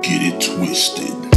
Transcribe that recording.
Get it twisted.